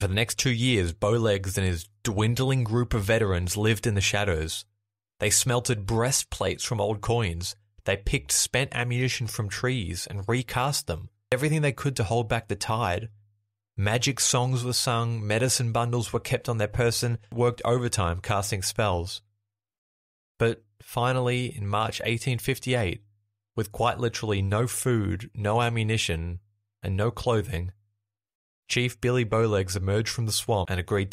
For the next two years, Bowlegs and his dwindling group of veterans lived in the shadows. They smelted breastplates from old coins. They picked spent ammunition from trees and recast them. Everything they could to hold back the tide. Magic songs were sung, medicine bundles were kept on their person, worked overtime casting spells. But finally, in March 1858, with quite literally no food, no ammunition, and no clothing, Chief Billy Bowlegs emerged from the swamp and agreed